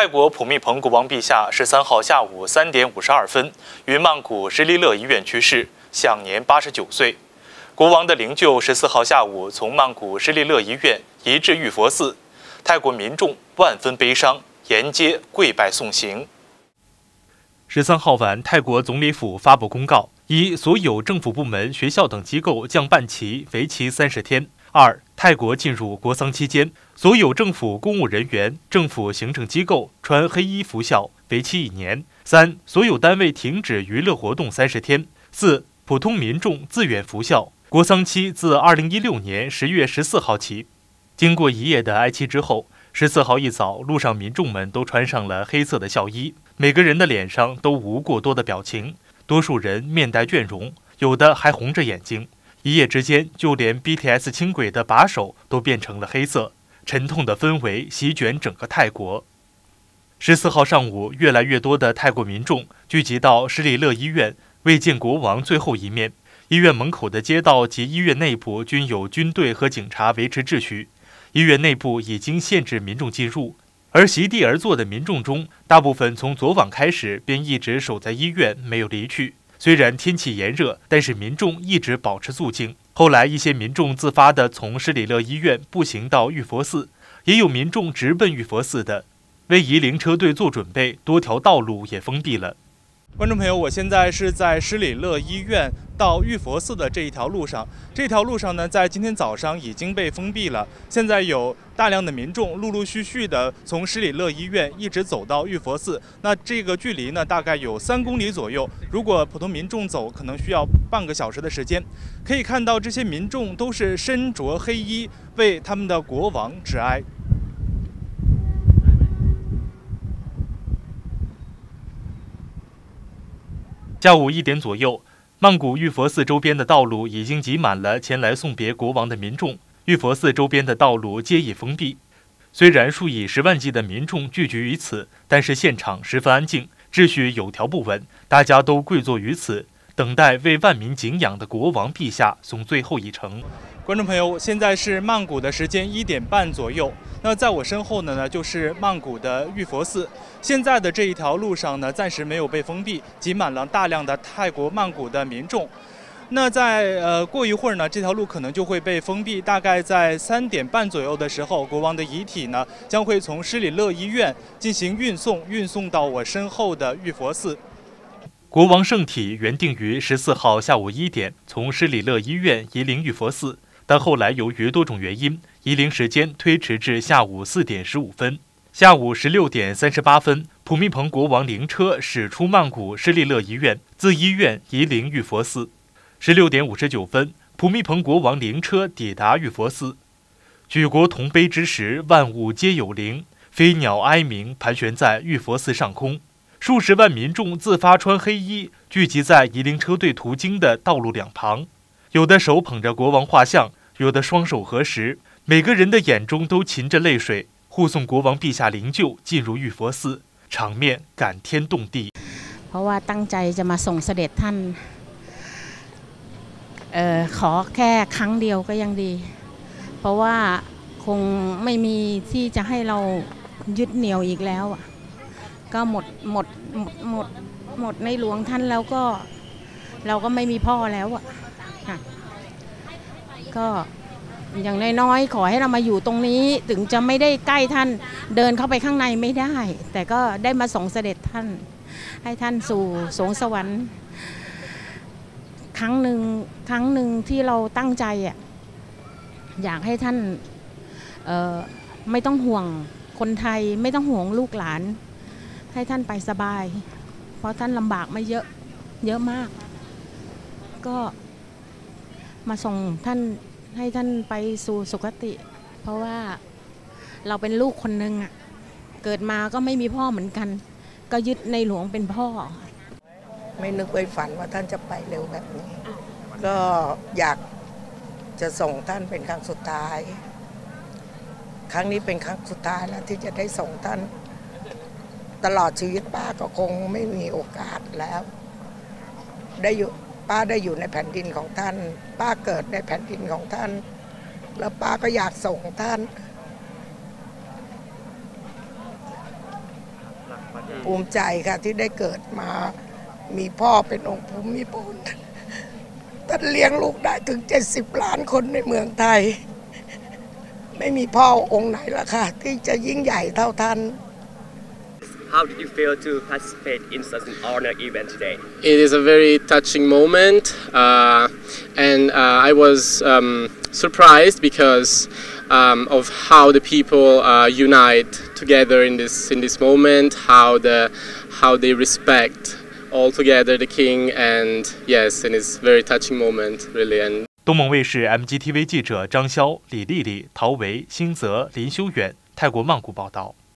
泰国普密蓬国王陛下十三号下午三点五十二分于曼谷施利勒医院去世，享年八十九岁。国王的灵柩十四号下午从曼谷施利勒医院移至玉佛寺，泰国民众万分悲伤，沿街跪拜送行。十三号晚，泰国总理府发布公告，一所有政府部门、学校等机构降半旗，为期三十天。二、泰国进入国丧期间，所有政府公务人员、政府行政机构穿黑衣服孝，为期一年。三、所有单位停止娱乐活动三十天。四、普通民众自愿服孝。国丧期自二零一六年十月十四号起。经过一夜的哀戚之后，十四号一早，路上民众们都穿上了黑色的孝衣，每个人的脸上都无过多的表情，多数人面带倦容，有的还红着眼睛。一夜之间，就连 BTS 轻轨的把手都变成了黑色，沉痛的氛围席卷整个泰国。十四号上午，越来越多的泰国民众聚集到施里勒医院，为见国王最后一面。医院门口的街道及医院内部均有军队和警察维持秩序，医院内部已经限制民众进入。而席地而坐的民众中，大部分从昨晚开始便一直守在医院，没有离去。虽然天气炎热，但是民众一直保持肃静。后来，一些民众自发地从施里勒医院步行到玉佛寺，也有民众直奔玉佛寺的。为夷陵车队做准备，多条道路也封闭了。观众朋友，我现在是在施里勒医院到玉佛寺的这一条路上。这条路上呢，在今天早上已经被封闭了。现在有大量的民众陆陆续续的从施里勒医院一直走到玉佛寺。那这个距离呢，大概有三公里左右。如果普通民众走，可能需要半个小时的时间。可以看到，这些民众都是身着黑衣，为他们的国王致哀。下午一点左右，曼谷玉佛寺周边的道路已经挤满了前来送别国王的民众，玉佛寺周边的道路皆已封闭。虽然数以十万计的民众聚集于此，但是现场十分安静，秩序有条不紊，大家都跪坐于此，等待为万民敬仰的国王陛下送最后一程。观众朋友，现在是曼谷的时间一点半左右。那在我身后的呢，就是曼谷的玉佛寺。现在的这一条路上呢，暂时没有被封闭，挤满了大量的泰国曼谷的民众。那在呃过一会儿呢，这条路可能就会被封闭。大概在三点半左右的时候，国王的遗体呢将会从施里勒医院进行运送，运送到我身后的玉佛寺。国王圣体原定于十四号下午一点从施里勒医院移灵玉佛寺。但后来由于多种原因，移灵时间推迟至下午四点十五分。下午十六点三十八分，普密蓬国王灵车驶出曼谷施利勒医院，自医院移灵玉佛寺。十六点五十九分，普密蓬国王灵车抵达玉佛寺。举国同悲之时，万物皆有灵。飞鸟哀鸣盘旋在玉佛寺上空，数十万民众自发穿黑衣，聚集在移灵车队途经的道路两旁，有的手捧着国王画像。有的双手合十，每个人的眼中都噙着泪水，护送国王陛下灵柩进入玉佛寺，场面感天动地。เพราะว่าตั้งใจจะมาส่งเสด็จท่านเอ่อขอแค่ครั้งเดียวก็ยังดี เพราะว่าคงไม่มีที่จะให้เรายึดเหนี่ยวอีกแล้ว ก็หมดหมดหมดหมดหมดในหลวงท่านแล้วก็ เราก็ไม่มีพ่อแล้วอะก็อย่างน้อยๆขอให้เรามาอยู่ตรงนี้ถึงจะไม่ได้ใกล้ท่านเดินเข้าไปข้างในไม่ได้ แต่ก็ได้มาส่งเสด็จท่าน ให้ท่านสู่สวงสวรรค์ ครั้งหนึ่งครั้งหนึ่งที่เราตั้งใจอะอยากให้ท่านไม่ต้องห่วงคนไทยไม่ต้องห่วงลูกหลาน ให้ท่านไปสบาย เพราะท่านลำบากมาเยอะเยอะมาก ก็มาส่งท่านให้ท่านไปสู่สุคติ เพราะว่าเราเป็นลูกคนหนึ่งอะเกิดมาก็ไม่มีพ่อเหมือนกัน ก็ยึดในหลวงเป็นพ่อ ไม่นึกไปฝันว่าท่านจะไปเร็วแบบนี้ ก็อยากจะส่งท่านเป็นครั้งสุดท้าย ครั้งนี้เป็นครั้งสุดท้ายแล้วที่จะได้ส่งท่าน ตลอดชีวิตป้าก็คงไม่มีโอกาสแล้ว ได้อยู่ป้าได้อยู่ในแผ่นดินของท่าน ป้าเกิดในแผ่นดินของท่าน แล้วป้าก็อยากส่งท่าน ภูมิใจค่ะที่ได้เกิดมามีพ่อเป็นองค์ภูมิพลท่านเลี้ยงลูกได้ถึง 70 ล้านคนในเมืองไทย ไม่มีพ่อองค์ไหนละค่ะ ที่จะยิ่งใหญ่เท่าท่าน How did you feel to participate in such an honor event today? It is a very touching moment, uh, and uh, I was um, surprised because um, of how the people uh, unite together in this in this moment, how the how they respect all together the king, and yes, and it's a very touching moment, really. And 东盟卫视 MGTV 记者张潇、李丽丽、陶维、星泽、林修远，泰国曼谷报道。